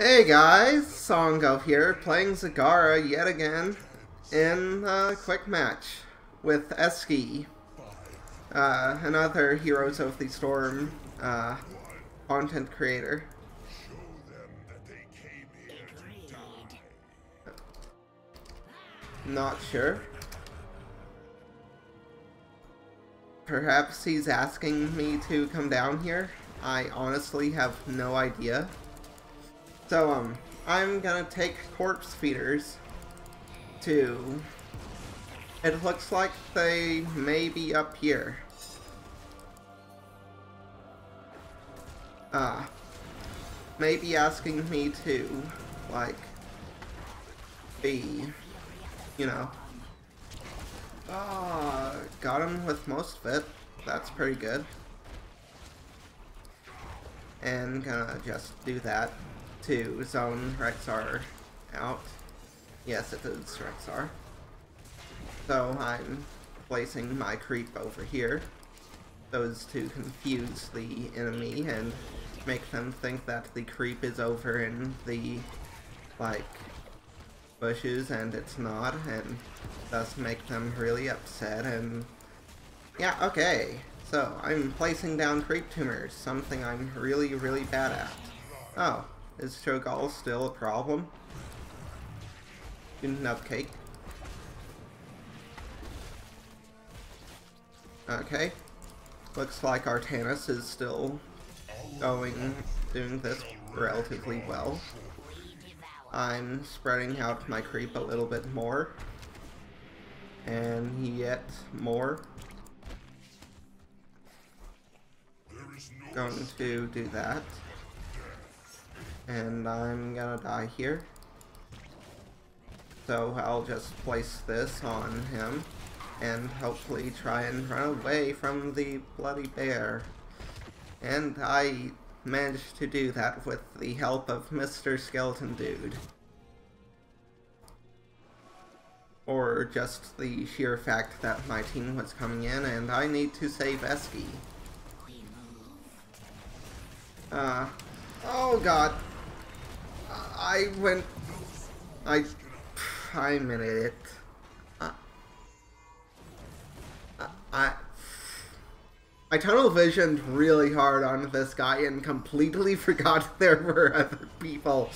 Hey guys, Songo here, playing Zagara yet again in a quick match with Eskie, uh, another Heroes of the Storm uh, content creator. Not sure. Perhaps he's asking me to come down here. I honestly have no idea. So, um, I'm gonna take corpse feeders to... It looks like they may be up here. Uh, maybe asking me to, like, be, you know. Ah, oh, got him with most of it. That's pretty good. And gonna just do that to zone Rexxar out. Yes, it is Rexxar. So I'm placing my creep over here. Those to confuse the enemy and make them think that the creep is over in the, like, bushes and it's not, and thus make them really upset and... Yeah, okay. So, I'm placing down creep tumors, something I'm really, really bad at. Oh, is Cho'Gall still a problem? Didn't have cake. Okay. Looks like Artanis is still going, doing this relatively well. I'm spreading out my creep a little bit more. And yet more. Going to do that. And I'm gonna die here. So I'll just place this on him and hopefully try and run away from the bloody bear. And I managed to do that with the help of Mr. Skeleton Dude. Or just the sheer fact that my team was coming in and I need to save Eskie. Uh, oh god. I went... I... I'm an idiot. I... I... I tunnel visioned really hard on this guy and completely forgot there were other people.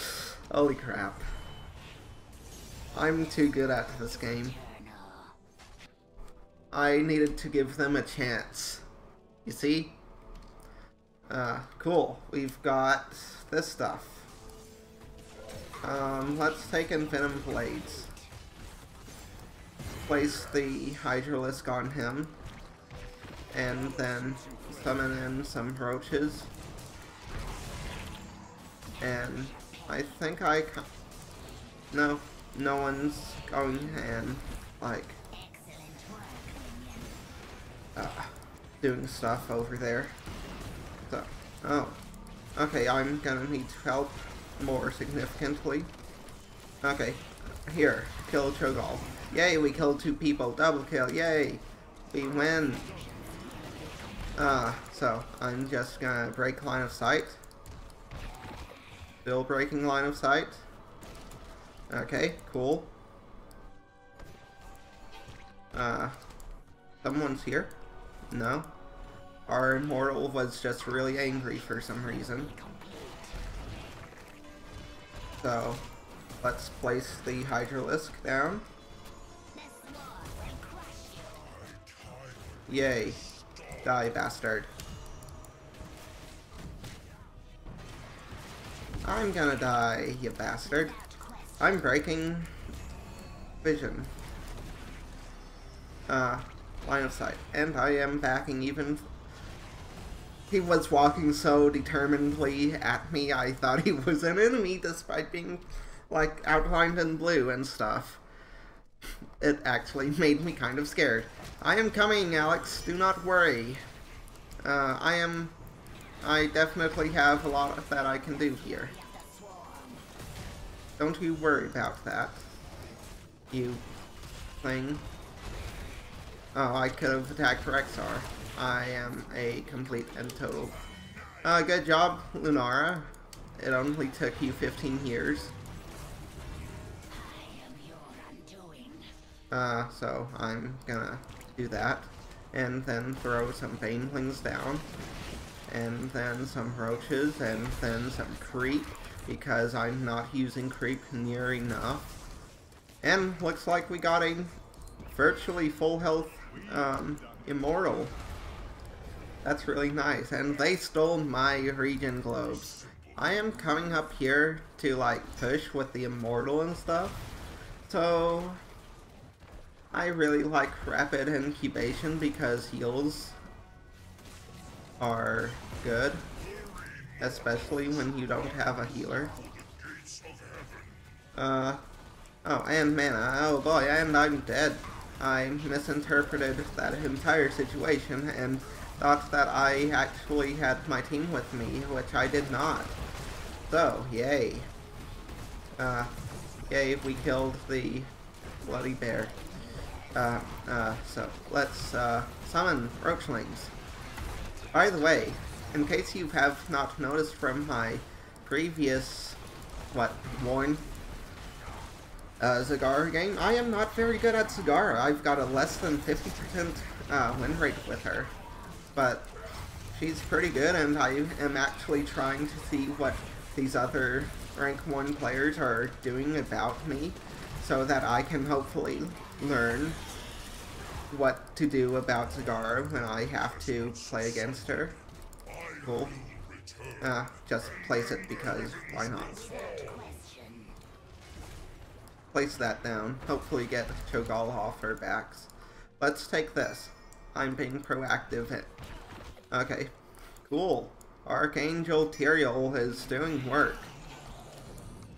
Holy crap. I'm too good at this game. I needed to give them a chance. You see? Uh, cool. We've got this stuff. Um, let's take in Venom Blades. Place the Hydralisk on him. And then summon in some roaches. And I think I... No, no one's going and, like, uh, doing stuff over there. So, oh. Okay, I'm gonna need help more significantly. Okay, here, kill Cho'Gall. Yay, we killed two people, double kill, yay! We win! Uh, so, I'm just gonna break line of sight. Still breaking line of sight. Okay, cool. Uh, someone's here? No? Our immortal was just really angry for some reason. So, let's place the Hydralisk down. Yay. Die, bastard. I'm gonna die, you bastard. I'm breaking vision. Uh, line of sight. And I am backing even he was walking so determinedly at me, I thought he was an enemy despite being, like, outlined in blue and stuff. It actually made me kind of scared. I am coming, Alex. Do not worry. Uh, I am... I definitely have a lot of that I can do here. Don't you worry about that. You thing. Oh, I could have attacked Rexxar. I am a complete and total. Uh, good job, Lunara. it only took you 15 years. Uh, so I'm gonna do that. And then throw some banelings down. And then some roaches, and then some creep, because I'm not using creep near enough. And looks like we got a virtually full health um, immortal. That's really nice. And they stole my regen globes. I am coming up here to like push with the immortal and stuff. So I really like rapid incubation because heals are good. Especially when you don't have a healer. Uh, oh, and mana. Oh boy, and I'm dead. I misinterpreted that entire situation and thought that I actually had my team with me, which I did not. So, yay. Uh, yay, we killed the bloody bear. Uh, uh, so, let's, uh, summon Roachlings. By the way, in case you have not noticed from my previous, what, one uh, Zagara game, I am not very good at Zagara. I've got a less than 50% uh, win rate with her. But she's pretty good, and I am actually trying to see what these other rank 1 players are doing about me, so that I can hopefully learn what to do about Zagara when I have to play against her. Cool. Uh, just place it because why not? Place that down. Hopefully get Cho'Gall off her backs. Let's take this. I'm being proactive. Okay. Cool. Archangel Tyrael is doing work.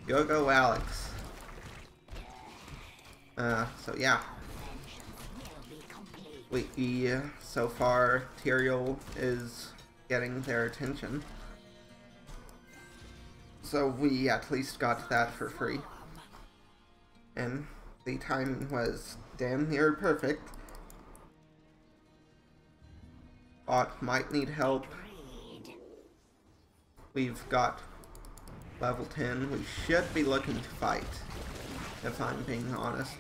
Go go Alex. Uh, so yeah. We, uh, so far, Tyrael is getting their attention. So we at least got that for free. And the timing was damn near perfect. Bot might need help. We've got level 10. We should be looking to fight, if I'm being honest.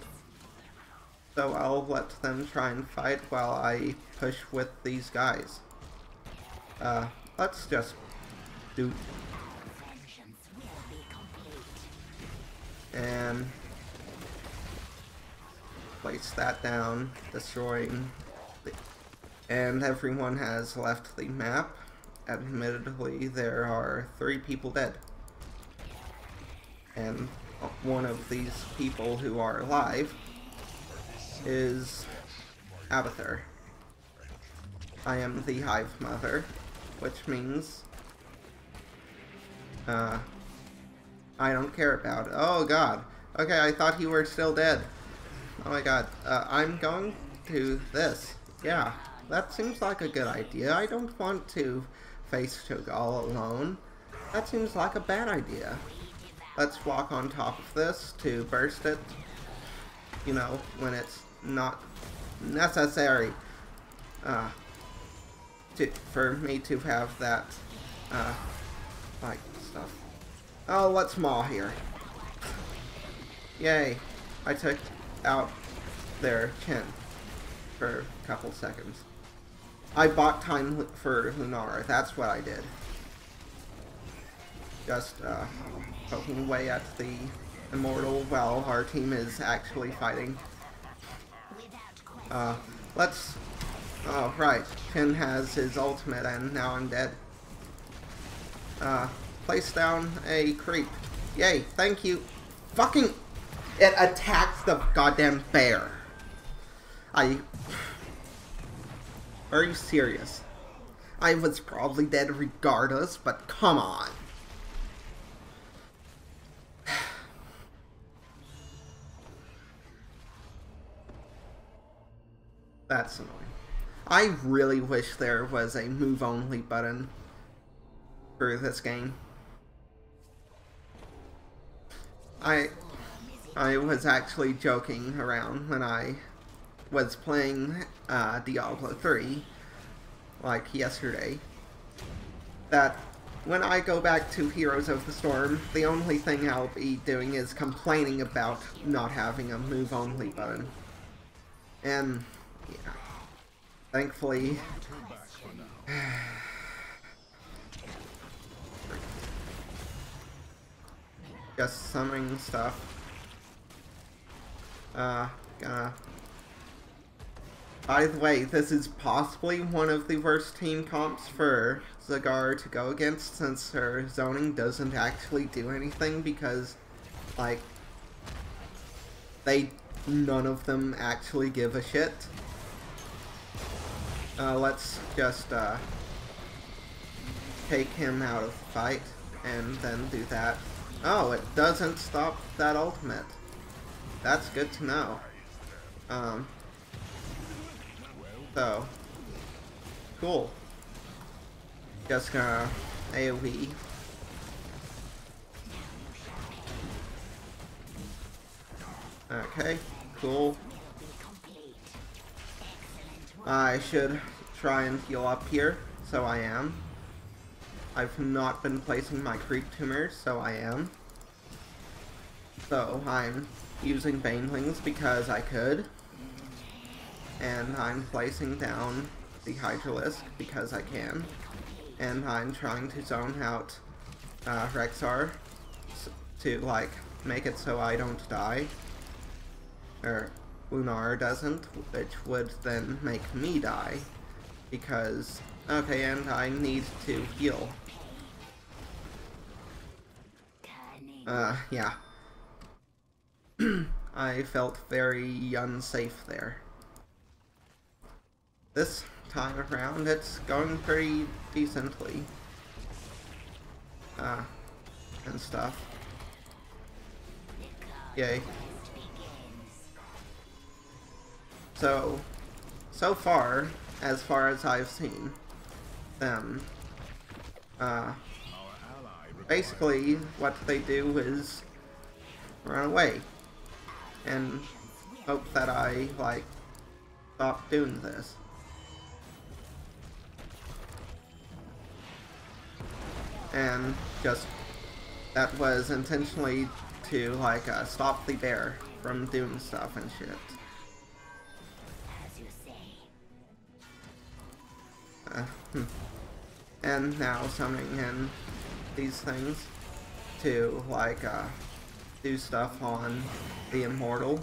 So I'll let them try and fight while I push with these guys. Uh, let's just do... And... Place that down, destroying... And everyone has left the map. Admittedly, there are three people dead. And one of these people who are alive is Abathur. I am the Hive Mother, which means uh, I don't care about. Oh god. Okay, I thought you were still dead. Oh my god. Uh, I'm going to this. Yeah, that seems like a good idea. I don't want to face all alone. That seems like a bad idea. Let's walk on top of this to burst it. You know, when it's not necessary uh, to, for me to have that uh, like stuff. Oh, let's maul here. Yay! I took out their Chen for a couple seconds. I bought time for Lunara. That's what I did. Just uh, poking away at the Immortal while our team is actually fighting. Uh, let's... Oh, right. Finn has his ultimate and now I'm dead. Uh, place down a creep. Yay, thank you. Fucking... It attacks the goddamn bear. I... Are you serious? I was probably dead regardless, but come on. That's annoying. I really wish there was a move only button for this game. I I was actually joking around when I was playing uh, Diablo 3 like yesterday that when I go back to Heroes of the Storm, the only thing I'll be doing is complaining about not having a move only button. And, yeah. Thankfully... Just summoning stuff. Uh, gonna by the way, this is possibly one of the worst team comps for Zagara to go against since her zoning doesn't actually do anything because, like, they, none of them actually give a shit. Uh, let's just, uh, take him out of the fight and then do that. Oh, it doesn't stop that ultimate. That's good to know. Um, so, cool. Just gonna AoE. Okay, cool. I should try and heal up here, so I am. I've not been placing my creep tumors, so I am. So, I'm using Banelings because I could and I'm placing down the Hydralisk because I can, and I'm trying to zone out uh, Rexxar to, like, make it so I don't die, or Lunar doesn't, which would then make me die, because, okay, and I need to heal. Uh, yeah. I felt very unsafe there this time around it's going pretty decently. Uh, and stuff. Yay. So, so far, as far as I've seen, them, uh, basically what they do is run away and hope that I, like, stop doing this. And just that was intentionally to like uh, stop the bear from doing stuff and shit. Uh, hmm. And now summoning in these things to like uh, do stuff on the immortal.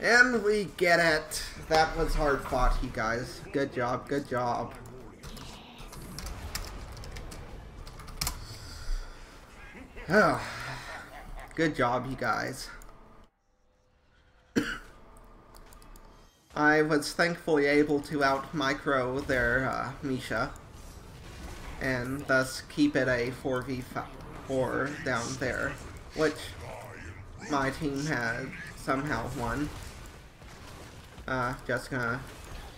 And we get it! That was hard fought, you guys. Good job, good job. Oh, good job, you guys. I was thankfully able to out-micro their uh, Misha, and thus keep it a 4v4 down there, which my team had somehow won. Uh, just gonna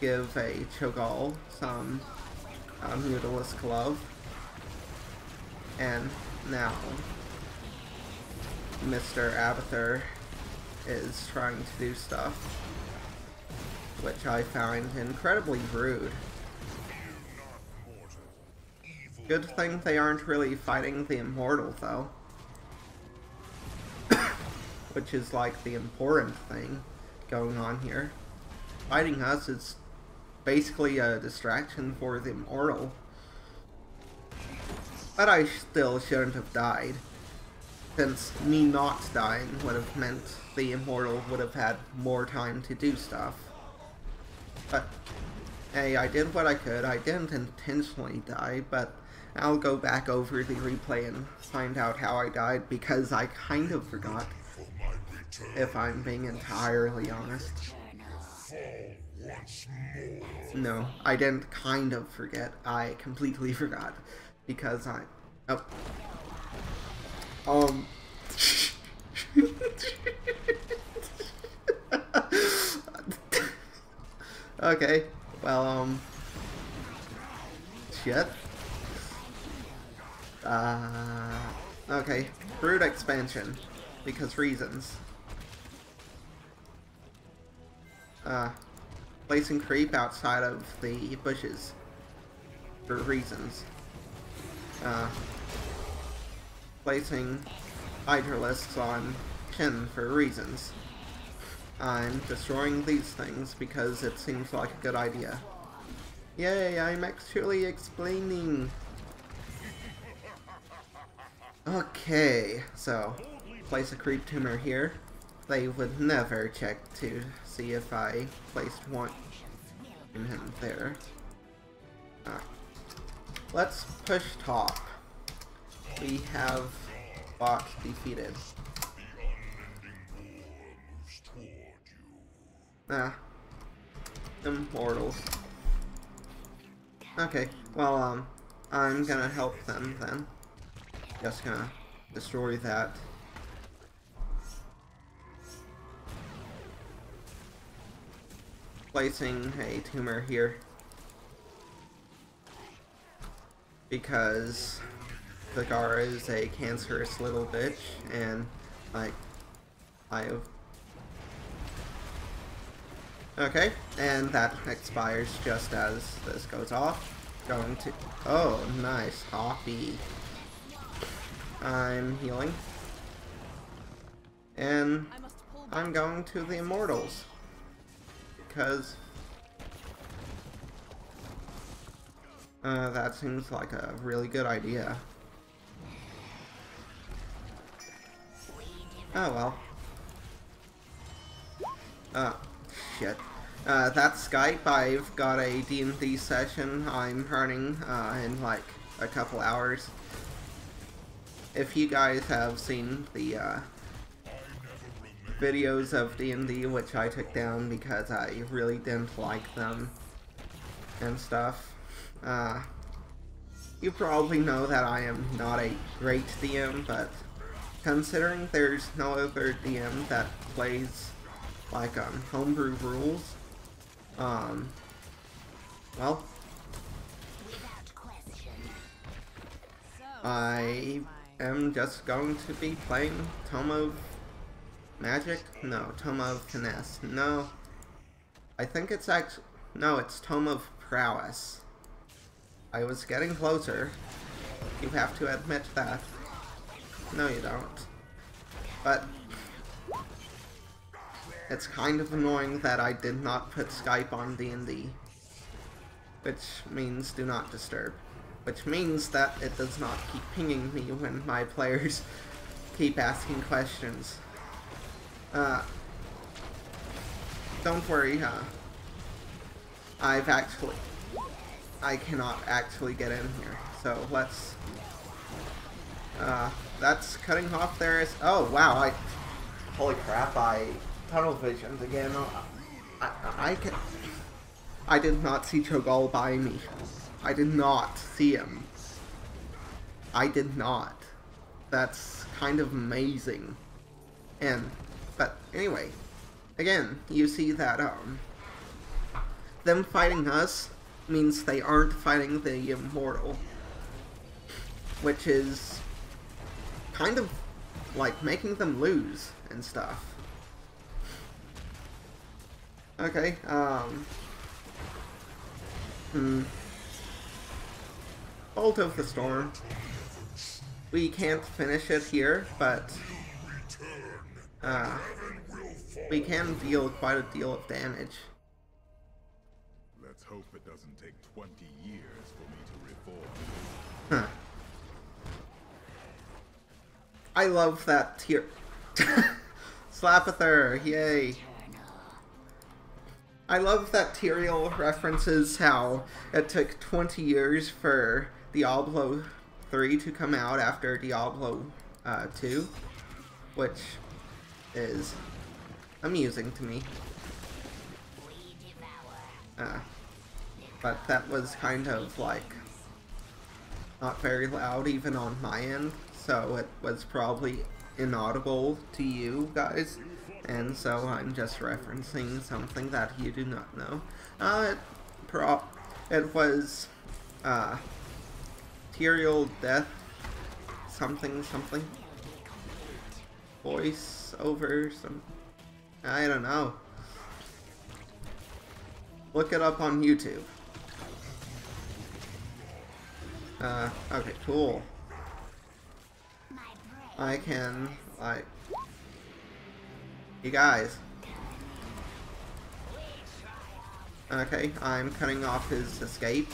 give a Cho'Gall some uh, Mutalisk love. And now Mr. Abathur is trying to do stuff, which I find incredibly rude. Good thing they aren't really fighting the Immortal, though. which is like the important thing going on here. Fighting us is basically a distraction for the Immortal. But I still shouldn't have died since me not dying would have meant the Immortal would have had more time to do stuff. But, hey, I did what I could. I didn't intentionally die, but I'll go back over the replay and find out how I died because I kind of forgot, if I'm being entirely honest. No, I didn't kind of forget. I completely forgot because I... Oh. Um. okay. Well, um. Shit. Uh. Okay. Brood expansion. Because reasons. Uh. Placing creep outside of the bushes. For reasons. Uh. Placing Hydralisks on Chen for reasons. I'm destroying these things because it seems like a good idea. Yay, I'm actually explaining. Okay, so place a creep tumor here. They would never check to see if I placed one in him there. Ah. Let's push top. We have bot defeated. Ah. Immortals. Okay, well, um, I'm gonna help them then. Just gonna destroy that. Placing a tumor here. Because Zagara is a cancerous little bitch, and, like, I Okay, and that expires just as this goes off. Going to... Oh, nice. Hoppy. I'm healing. And I'm going to the Immortals. Because... Uh, that seems like a really good idea. Oh well. Oh shit. Uh, that's Skype. I've got a D&D session I'm running uh, in like a couple hours. If you guys have seen the uh, videos of D&D, which I took down because I really didn't like them and stuff, uh, you probably know that I am not a great DM, but considering there's no other DM that plays like um, homebrew rules. Um, well, I am just going to be playing Tome of Magic? No, Tome of Finesse. No, I think it's actually, no, it's Tome of Prowess. I was getting closer. You have to admit that. No, you don't. But it's kind of annoying that I did not put Skype on D&D. Which means do not disturb. Which means that it does not keep pinging me when my players keep asking questions. Uh, don't worry, uh, I've actually, I cannot actually get in here. So let's, uh, that's cutting off there is, oh wow, I, holy crap, I tunnel visions again. I, I, I can. I did not see Cho'Gall by me. I did not see him. I did not. That's kind of amazing. And, but anyway, again, you see that, um, them fighting us means they aren't fighting the immortal. Which is kind of like making them lose and stuff. Okay, um... Hmm. Bolt of the Storm. We can't finish it here, but... Uh, we can deal quite a deal of damage. I love that tier. Slapather, yay. I love that Tyrael references how it took 20 years for Diablo 3 to come out after Diablo uh, 2, which is amusing to me. Uh, but that was kind of like not very loud even on my end, so it was probably inaudible to you guys and so I'm just referencing something that you do not know. Uh, it, pro it was, uh, Tyrael Death something something voice over some I don't know. Look it up on YouTube. Uh, okay, cool. I can, like... You guys. Okay, I'm cutting off his escape.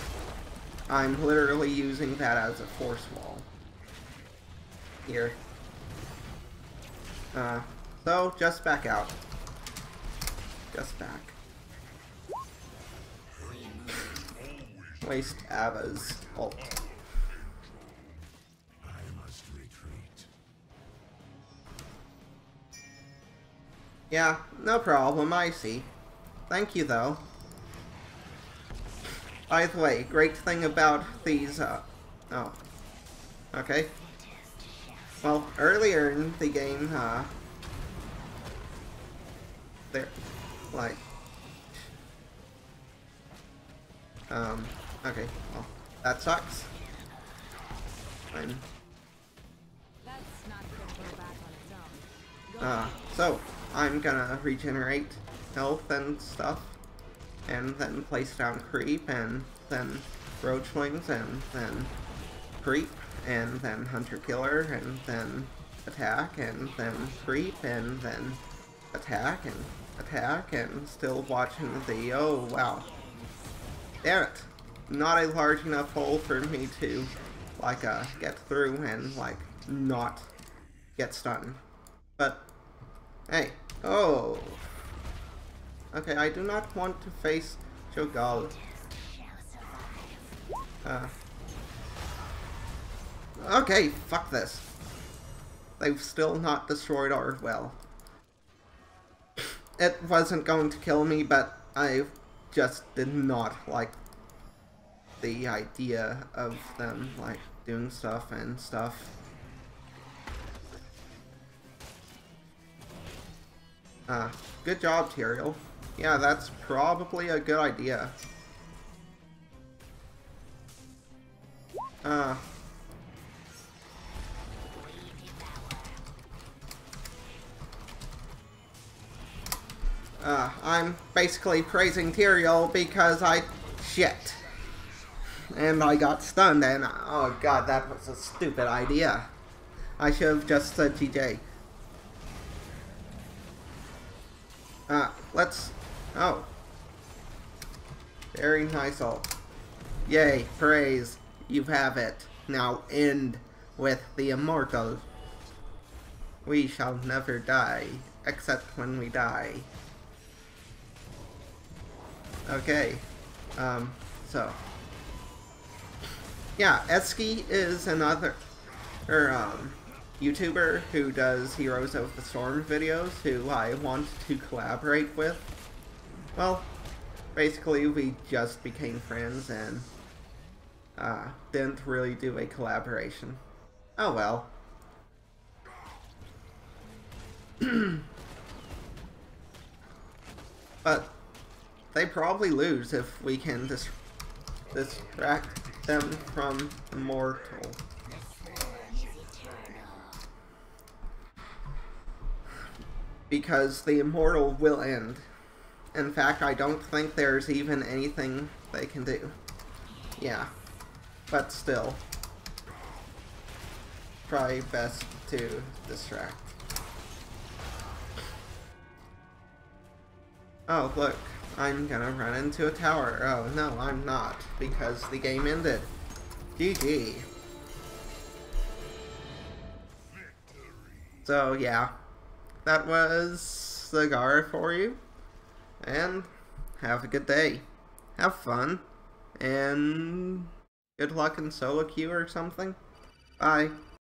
I'm literally using that as a force wall. Here. Uh, so, just back out. Just back. Waste Ava's ult. Yeah, no problem, I see. Thank you, though. By the way, great thing about these, uh... Oh. Okay. Well, earlier in the game, uh... There... Like... Um, okay, well, that sucks. Fine. That's not gonna go back on its own. Go Uh, so, I'm gonna regenerate health and stuff, and then place down creep, and then roachlings, and then creep, and then hunter killer, and then attack, and then creep, and then attack, and attack, and still watching the, oh wow. Damn it! Not a large enough hole for me to, like, uh, get through and, like, not get stunned. But Hey. Oh. Okay, I do not want to face Cho'Gall. Uh. Okay, fuck this. They've still not destroyed our well. It wasn't going to kill me, but I just did not like the idea of them, like, doing stuff and stuff. Uh, good job, Tyrael. Yeah, that's probably a good idea. Uh. Uh, I'm basically praising Tyrael because I shit. And I got stunned and, oh god, that was a stupid idea. I should have just said GJ. Uh, let's... Oh. Very nice ult. Yay, praise. You have it. Now end with the immortal. We shall never die, except when we die. Okay. Um, so. Yeah, Eskie is another... Or, um... YouTuber who does Heroes of the Storm videos who I want to collaborate with. Well, basically we just became friends and uh, didn't really do a collaboration. Oh well. but they probably lose if we can dis distract them from Immortal. Because the immortal will end. In fact, I don't think there's even anything they can do. Yeah. But still. Try best to distract. Oh, look. I'm gonna run into a tower. Oh, no, I'm not. Because the game ended. GG. So, yeah that was Cigar for you. And have a good day. Have fun. And good luck in solo queue or something. Bye.